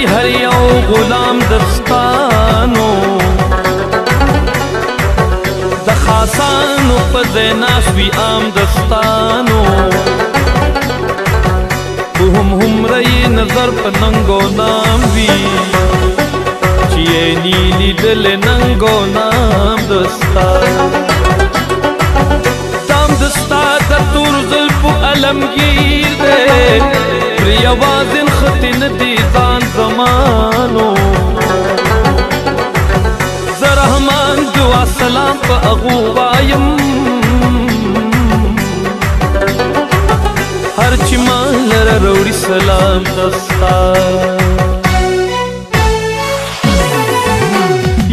دی هر یو غلام دستانو د خاصانو په زیناس وی عام دستانو هم هم رئی نظر په ننګو نام وی چې نیلی دل ننګو نام دستانو دام دستا د تور زلف علمگیر ده یوازین خطی ندی ځان زمانو زه رحمان دعا سلام په اغو وایم هر چې ما لره روړي سلام دستا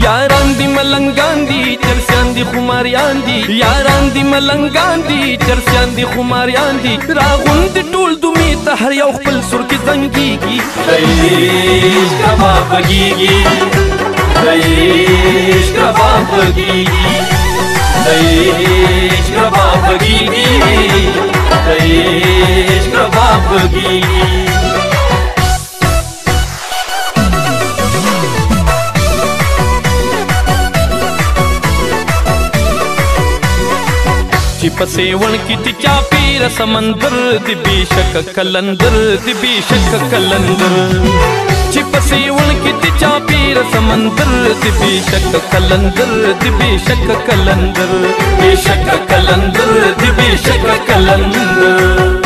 یاران دی ملنګا دي خماریان دي یاران دي ملنګان دي چرسیان دي خماریان دي راغون دي ټول دومي ته هر یو خپل سر کې زنګيږي دایش کبا پګيږي دایش کبا پګيږي دایش کبا پګيږي دایش کبا پګيږي پسې ون کې دی چا پیر سمندر دی بشک کلندر دی بشک کلندر چې پسې ون کې دی چا پیر سمندر دی بشک کلندر دی بشک کلندر بشک کلندر دی بشک کلندر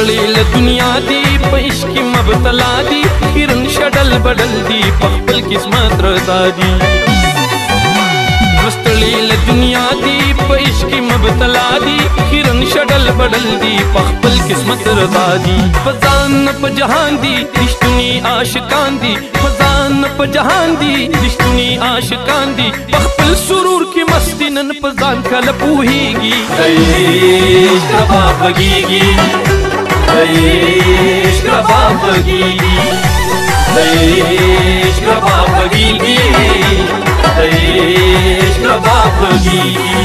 زړې له دنیا دی په عشق مبتلا دی هرن شډل بدل دی په خپل قسمت رضا دی زړې له دنیا دی په عشق مبتلا دی هرن شډل بدل دی په خپل قسمت رضا دی فزان په جهان دی رښتونی عاشقان دی فزان په جهان دی رښتونی عاشقان دی په خپل سرور کې مستی نن په ځان کله پوهیږي ای اشتباه بگیږي Dayış kababa gibi Dayış kababa gibi Dayış kababa gibi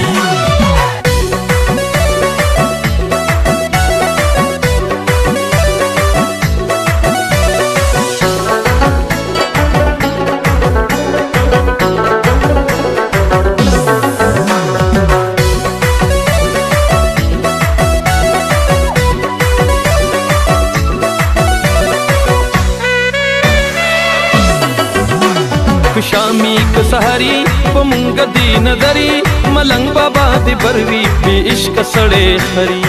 سحری په مونږ دی نظری ملنګ بابا دی بروي په عشق سړې خري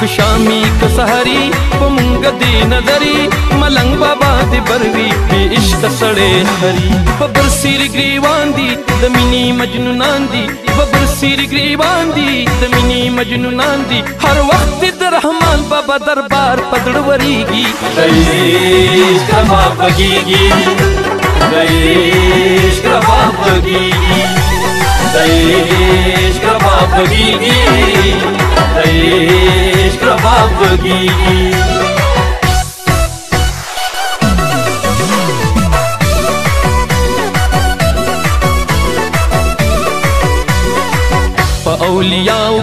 خوشامي که سحری په مونږ دی نظری ملنګ بابا دی بروي په عشق سړې خري په برسيري گریوان دی د مینی مجنونان دی په برسيري گریوان دی د مینی مجنونان دی هر وخت د رحمان بابا دربار پدړ وريږي شهید کما پګيږي दहेश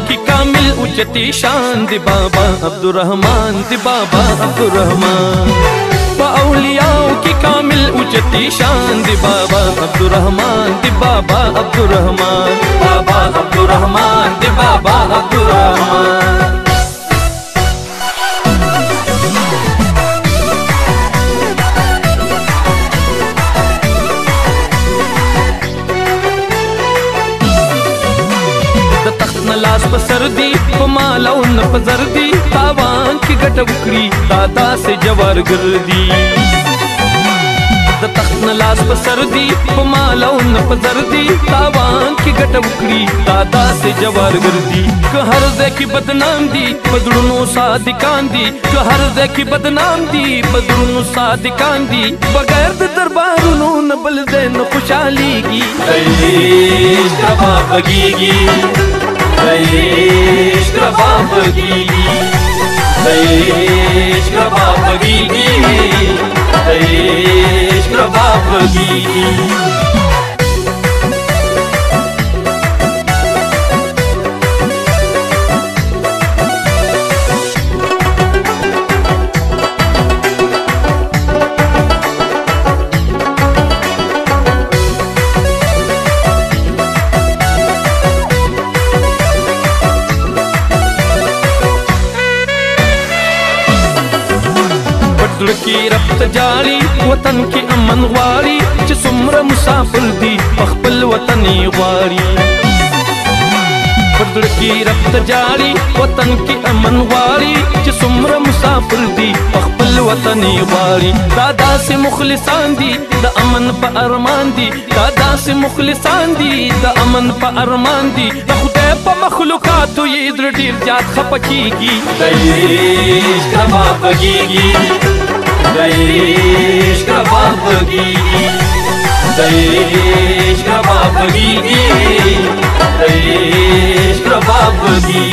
की कामिल उचती शांति बाबा अब्दुलरहमान दि बाबा अब्दुलरहमान बाउलियाओं की कामिल उचती शान दि बाबा अब्दुलरहमान दि बाबा अब्दुलरहमान बाबा अब्दुलरहमान بسر دی په مال او نه په زر دی تاوان کې ګټ وکړي تا داسې جوار ګردي د تخت نه لاس په سر دی په مال او نه په زر دی تاوان کې ګټ وکړي تا داسې جوار ګردي که هر ځای کې بدنام دی بدړونو صادقان دی که هر ځای کې بدنام دی بدړونو صادقان دی بغیر د دربارونو نه بل ځای نه خوشحاليږي ای تبا بګيږي عشق روا بگیری د عشق روا بگیری د عشق روا بگیری ته جاړي وطن کې امن غواړي چې څومره مسافر دي په خپل وطن یې غواړي پردړ کې رخت جاړي وطن کې امن غواړي چې څومره مسافر دي په خپل وطن یې غواړي دا داسې مخلصان دي د امن په ارمان دي دا داسې مخلصان دي د امن په ارمان دي د خدای په مخلوقاتو یې ډېر زیات خپه کیږي دایې کباب کیږي د عشق ربابګي د عشق ربابګي د عشق ربابګي